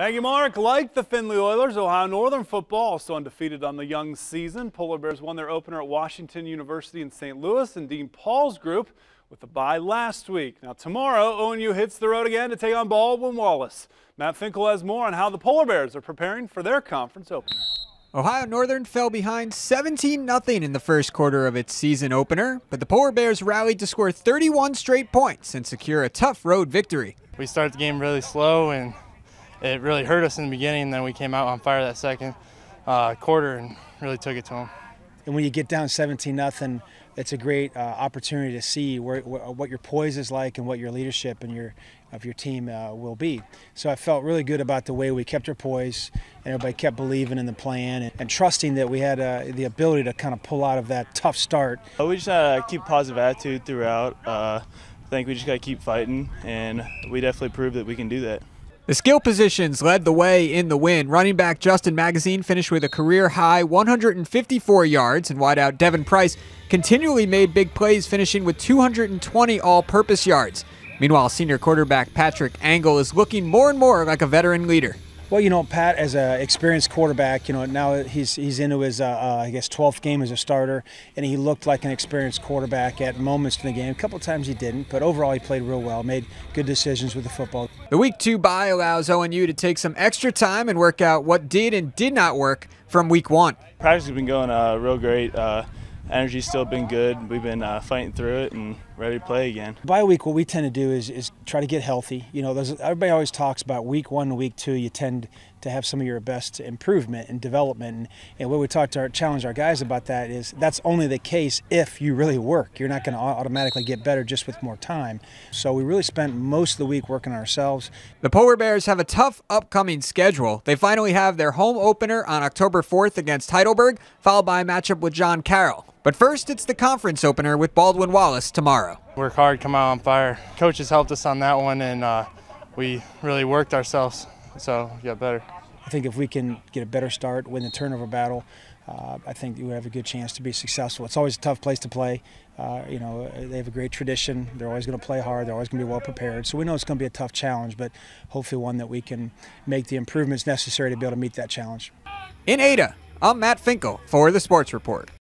Thank you, Mark. Like the Findlay Oilers, Ohio Northern football also undefeated on the young season. Polar Bears won their opener at Washington University in St. Louis and Dean Paul's group with a bye last week. Now tomorrow, ONU hits the road again to take on Baldwin Wallace. Matt Finkel has more on how the Polar Bears are preparing for their conference opener. Ohio Northern fell behind 17-0 in the first quarter of its season opener, but the Polar Bears rallied to score 31 straight points and secure a tough road victory. We start the game really slow and it really hurt us in the beginning. And then we came out on fire that second uh, quarter and really took it to them. And when you get down 17 nothing, it's a great uh, opportunity to see where, wh what your poise is like and what your leadership and your of your team uh, will be. So I felt really good about the way we kept our poise and everybody kept believing in the plan and, and trusting that we had uh, the ability to kind of pull out of that tough start. We just had uh, keep positive attitude throughout. Uh, I think we just got to keep fighting, and we definitely proved that we can do that. The skill positions led the way in the win. Running back Justin Magazine finished with a career high 154 yards, and wideout Devin Price continually made big plays, finishing with 220 all purpose yards. Meanwhile, senior quarterback Patrick Angle is looking more and more like a veteran leader. Well, you know, Pat, as an experienced quarterback, you know, now he's he's into his, uh, uh, I guess, 12th game as a starter, and he looked like an experienced quarterback at moments in the game. A couple times he didn't, but overall he played real well, made good decisions with the football. The Week 2 bye allows ONU to take some extra time and work out what did and did not work from Week 1. Practice has been going uh, real great. Uh, energy's still been good. We've been uh, fighting through it and ready to play again. Bye week, what we tend to do is, is try to get healthy. You know, everybody always talks about week one week two. You tend to have some of your best improvement and development. And, and what we talk to our challenge our guys about that is that's only the case if you really work. You're not going to automatically get better just with more time. So we really spent most of the week working on ourselves. The Polar Bears have a tough upcoming schedule. They finally have their home opener on October 4th against Heidelberg, followed by a matchup with John Carroll. But first, it's the conference opener with Baldwin Wallace tomorrow. Work hard, come out on fire. Coaches helped us on that one, and uh, we really worked ourselves, so we got better. I think if we can get a better start, win the turnover battle, uh, I think we have a good chance to be successful. It's always a tough place to play. Uh, you know, they have a great tradition. They're always going to play hard. They're always going to be well prepared. So we know it's going to be a tough challenge, but hopefully one that we can make the improvements necessary to be able to meet that challenge. In Ada, I'm Matt Finkel for the Sports Report.